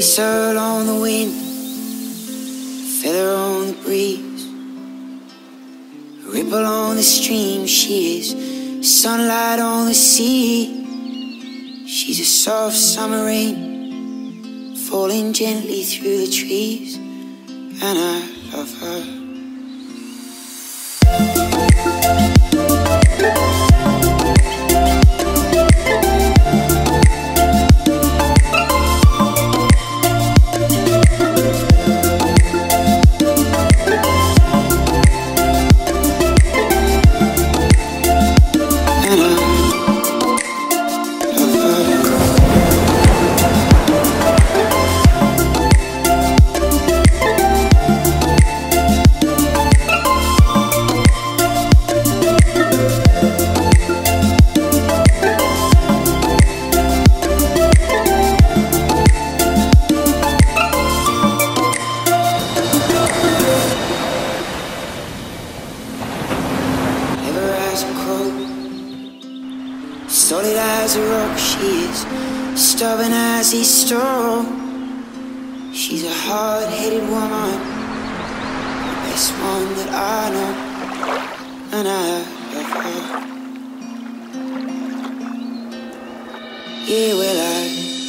whistle on the wind, feather on the breeze, ripple on the stream. She is sunlight on the sea. She's a soft summer rain falling gently through the trees, and I love her. Solid as a rock. She is stubborn as a stone. She's a hard-headed woman, the best one that I know, and I love her. Yeah, well,